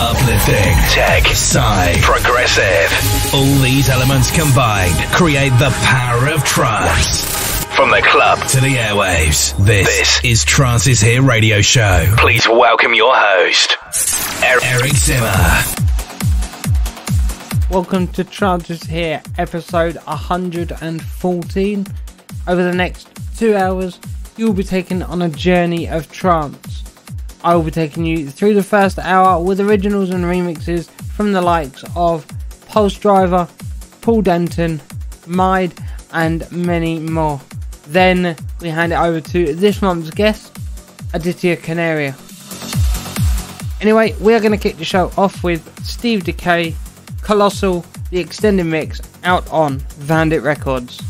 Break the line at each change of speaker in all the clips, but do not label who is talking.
Uplifting, tech, psy, progressive. All these elements combined create the power of trance. From the club to the airwaves, this, this is Trance Is Here Radio Show. Please welcome your host, er-, Eric Zimmer.
Welcome to Trance Is Here, episode 114. Over the next two hours, you will be taken on a journey of trance. I will be taking you through the first hour with originals and remixes from the likes of Pulsedriver, Paul Denton, Myde, and many more. Then we hand it over to this month's guest, Aditya Kaneria. Anyway, we are going to kick the show off with Steve Dekay, Colossal, the extended mix out on Vandit Records.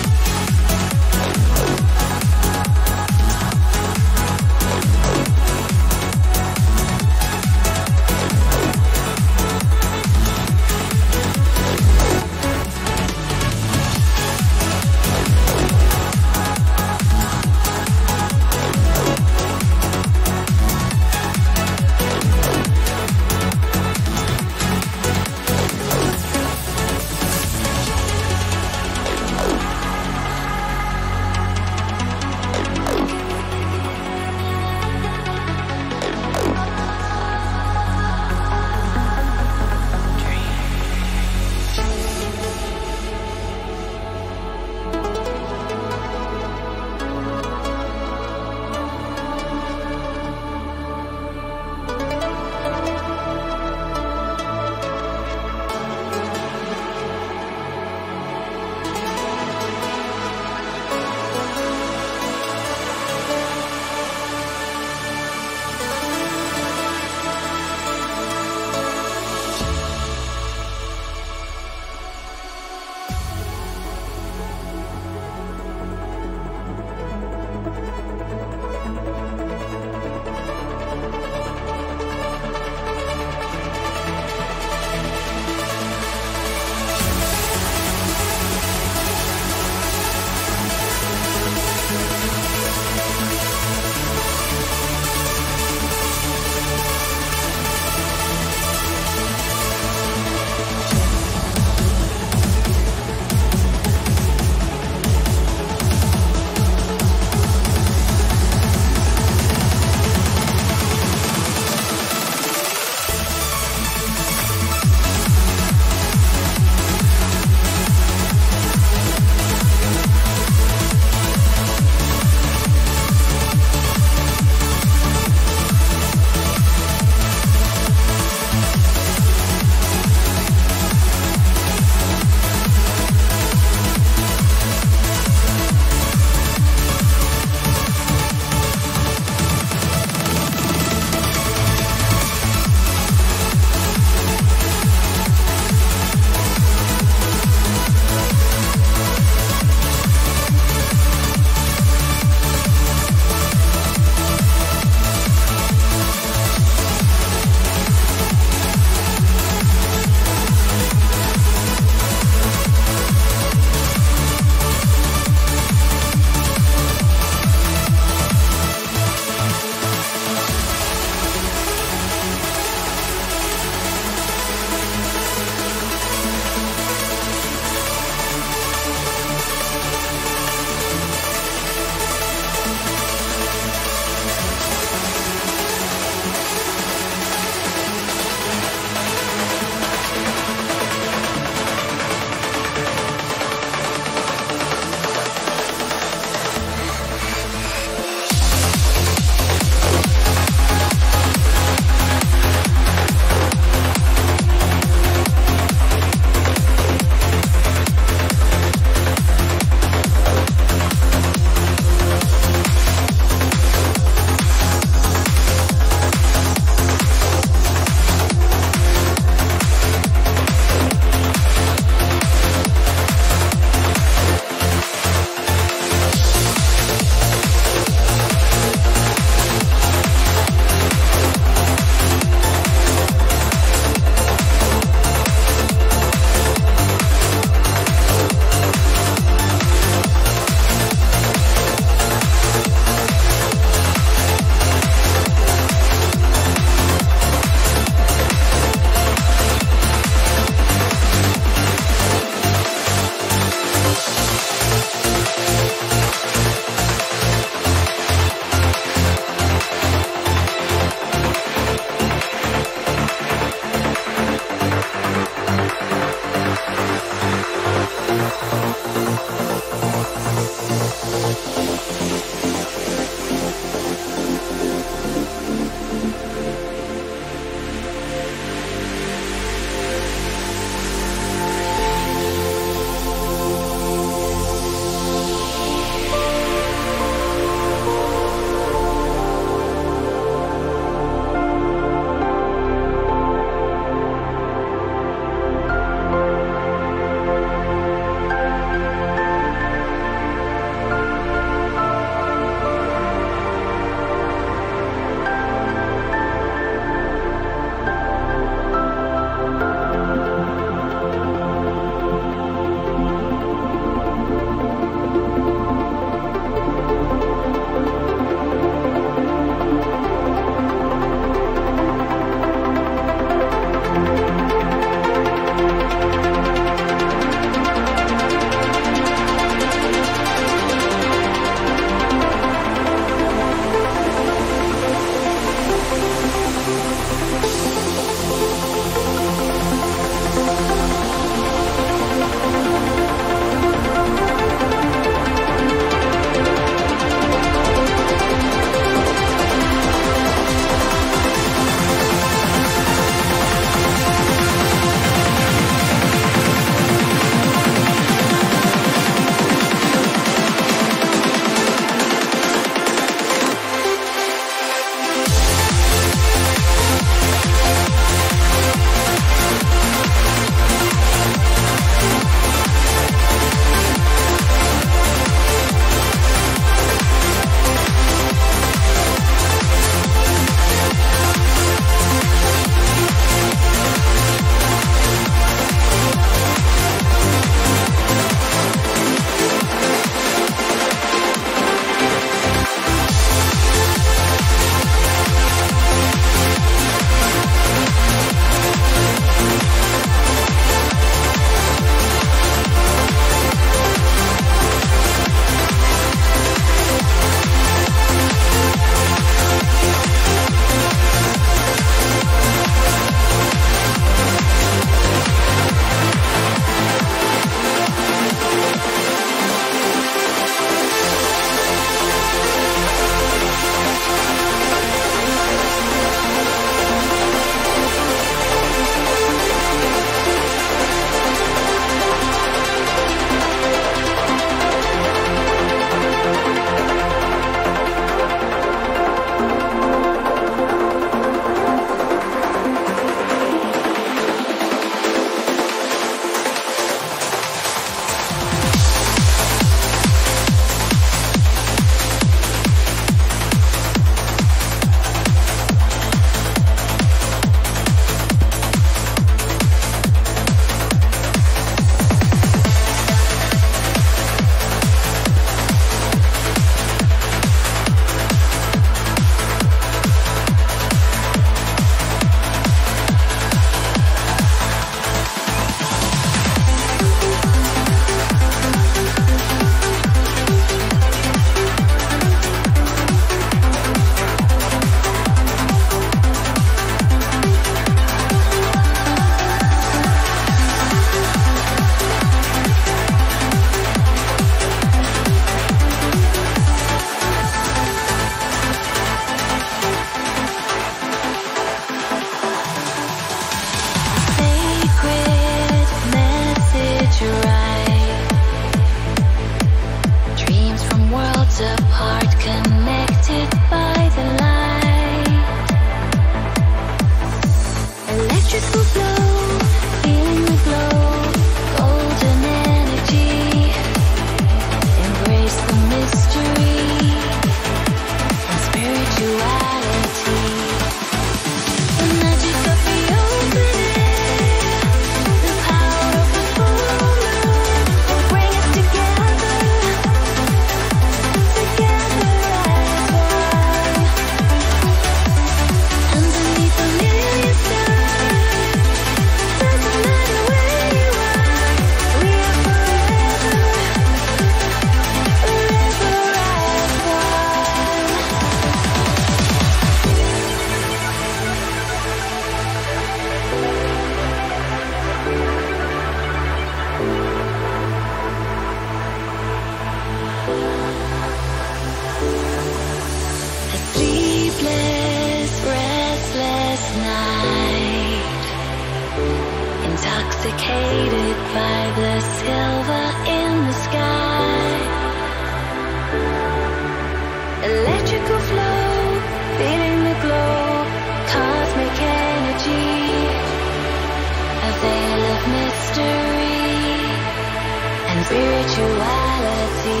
Spirituality.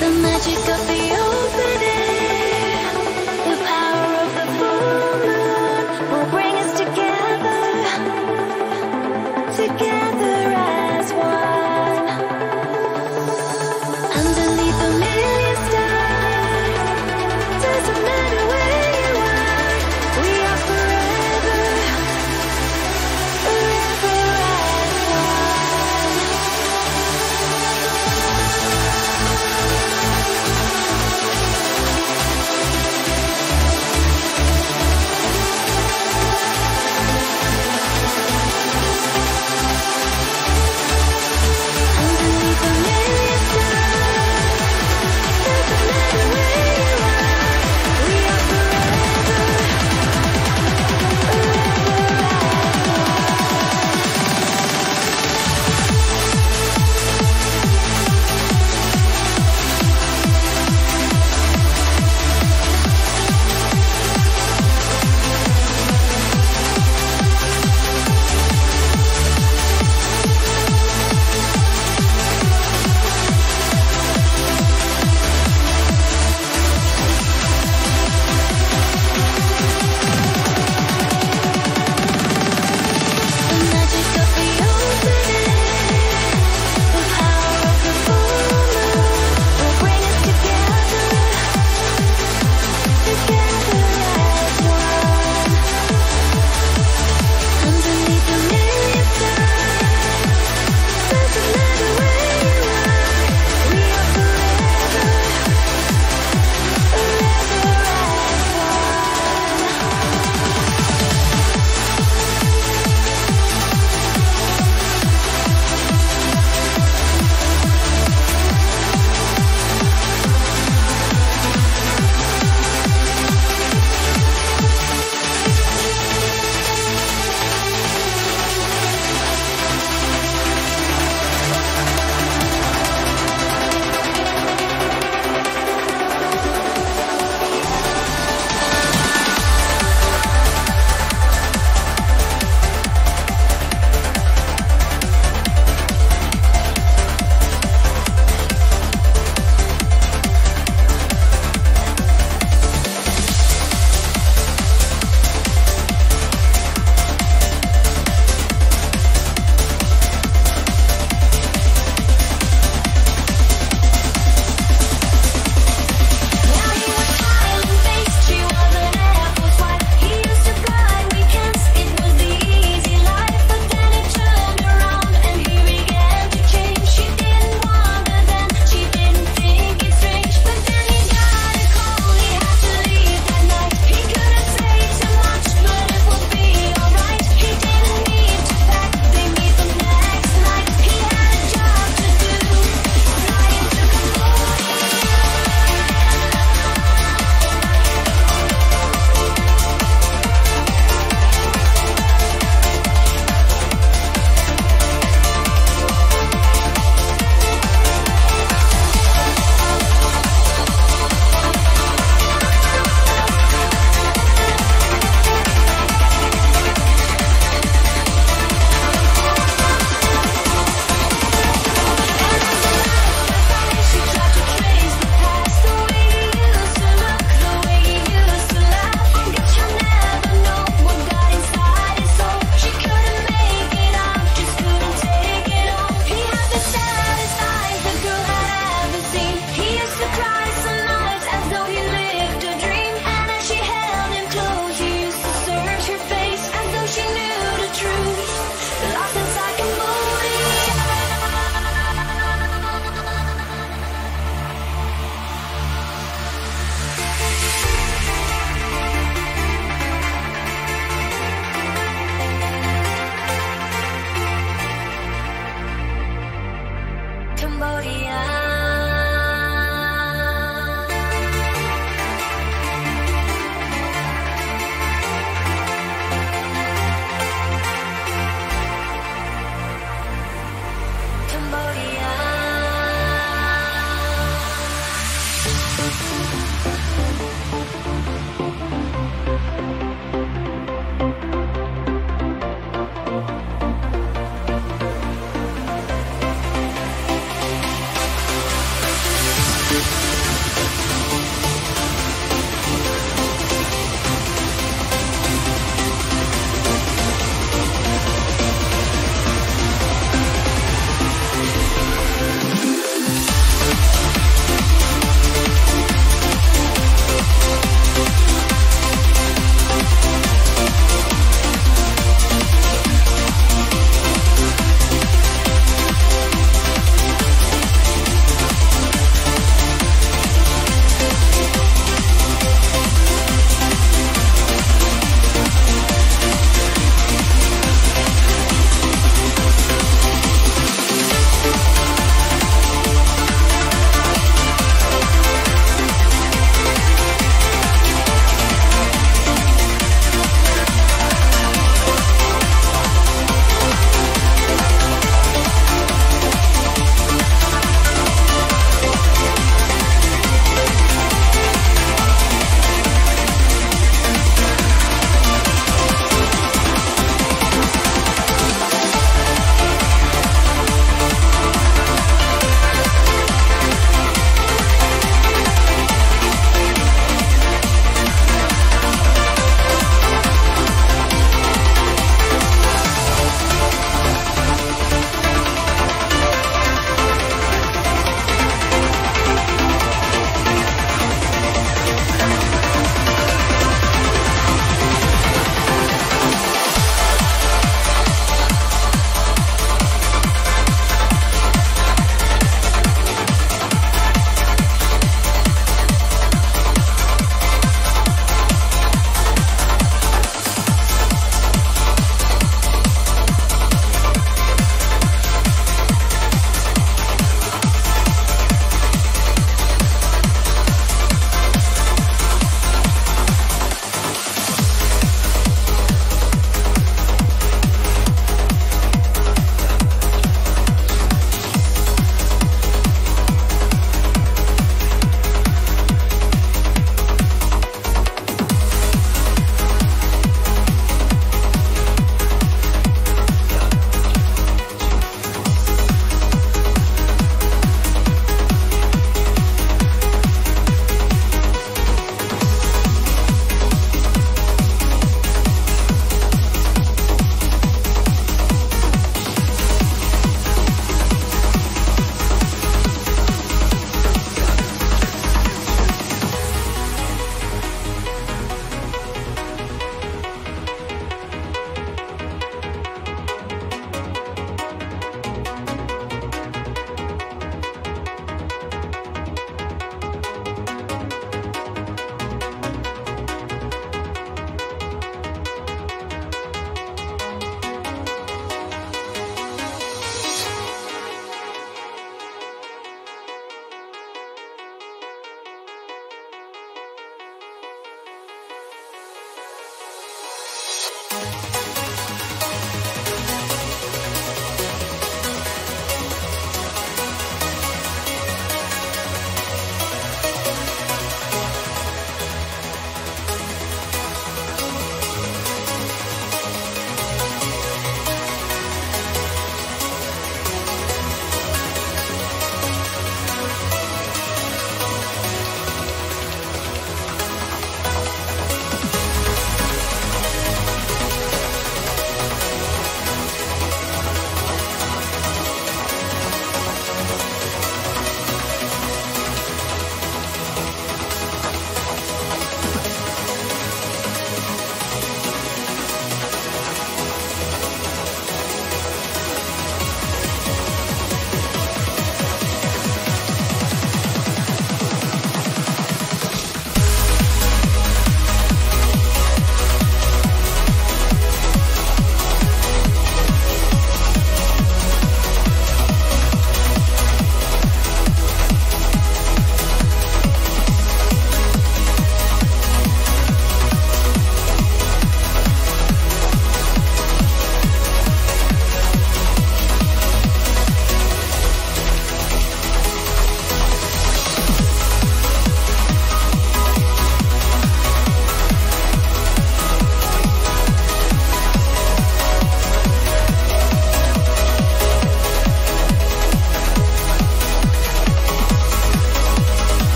The magic of the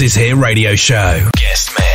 Trance is Here radio show. Guest mix.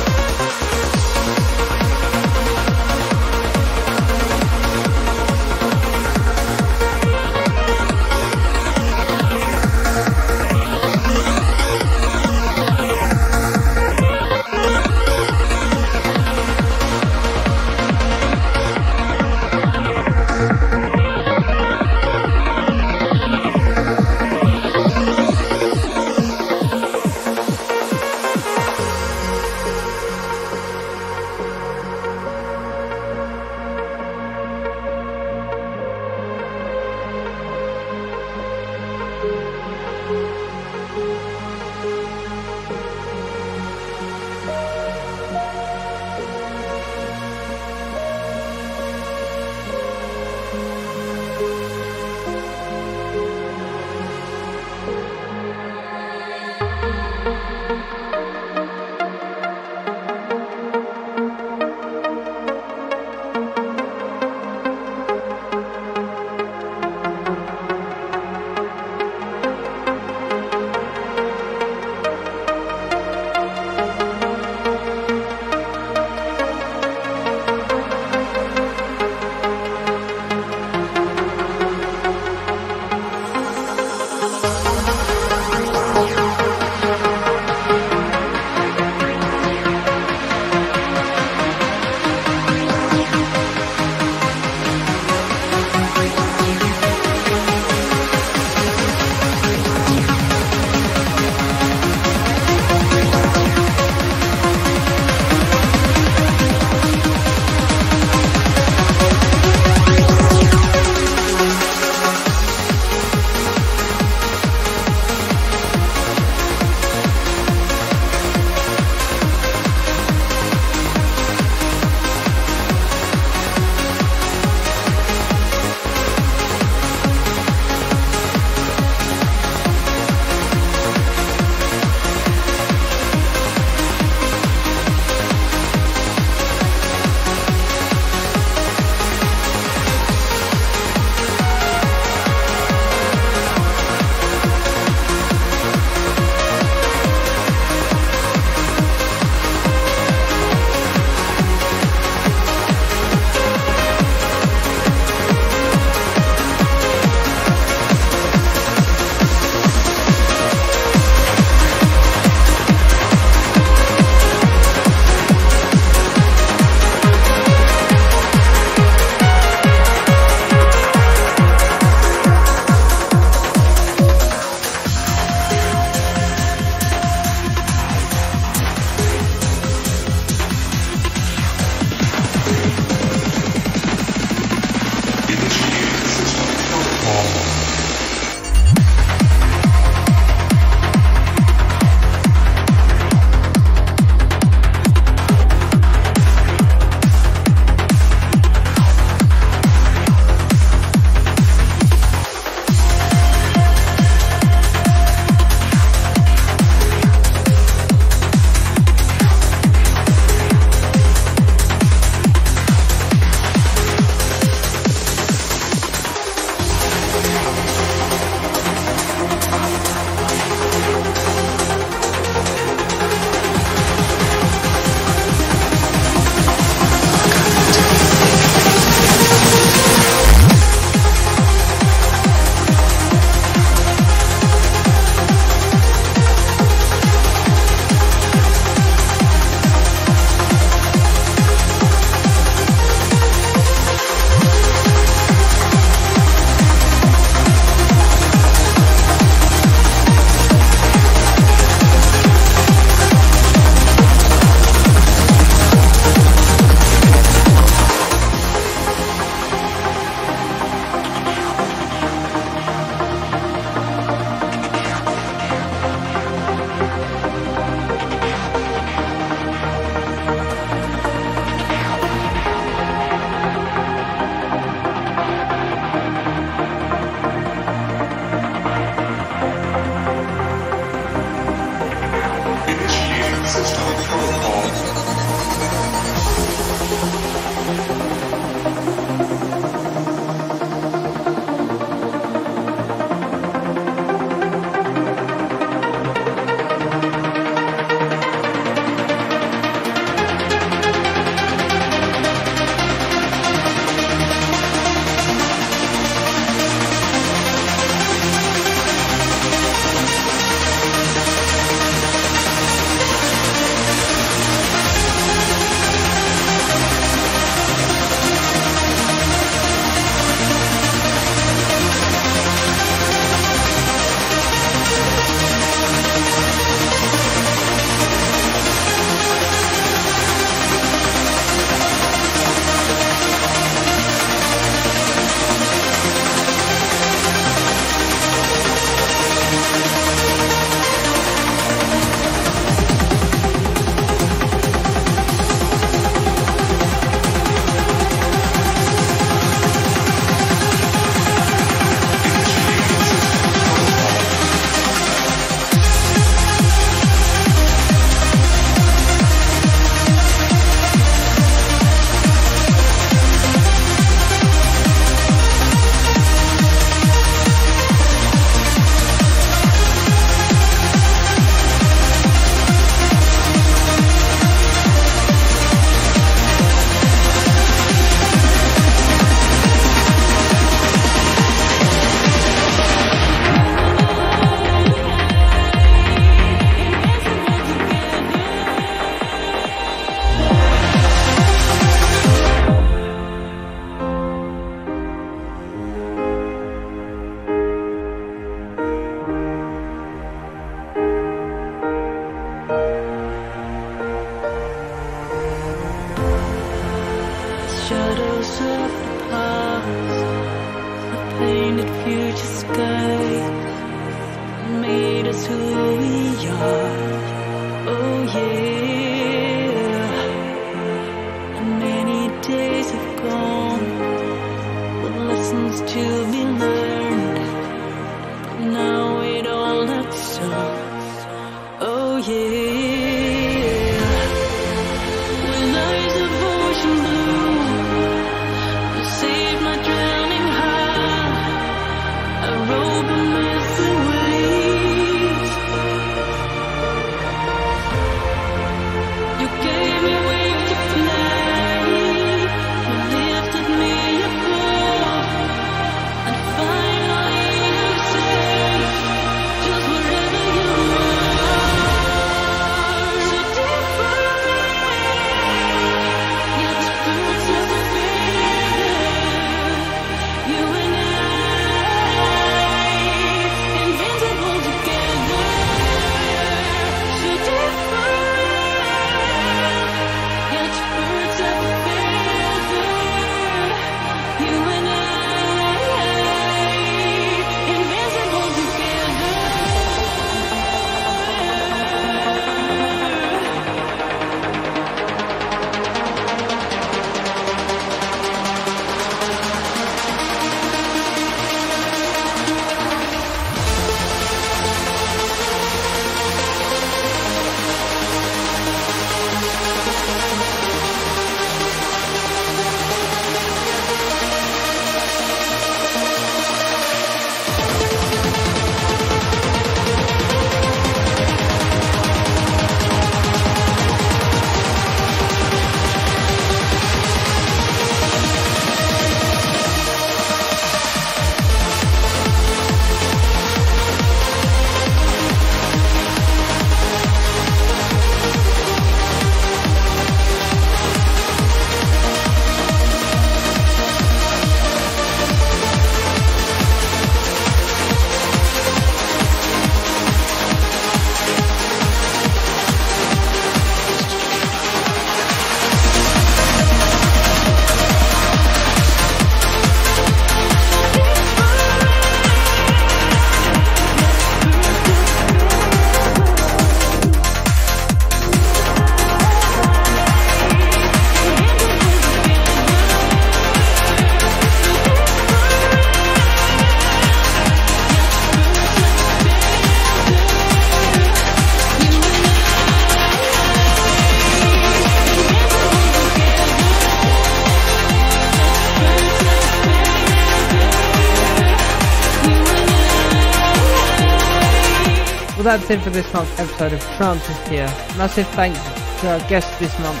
That's it for this month's episode of Trance is Here. Massive thanks to our guest this month,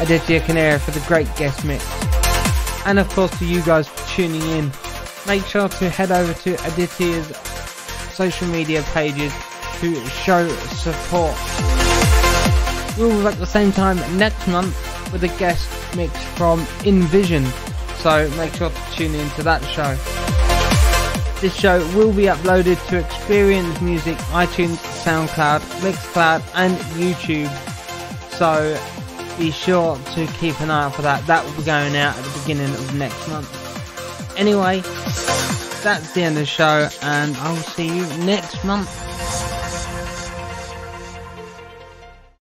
Aditya Kaneria, for the great guest mix. And of course to you guys for tuning in. Make sure to head over to Aditya's social media pages to show support. We will be at the same time next month with a guest mix from InVision, so make sure to tune in to that show. This show will be uploaded to Experience Music, iTunes, SoundCloud, Mixcloud, and YouTube. So be sure to keep an eye out for that. That will be going out at the beginning of next month. Anyway, that's the end of the show, and I'll see you next month.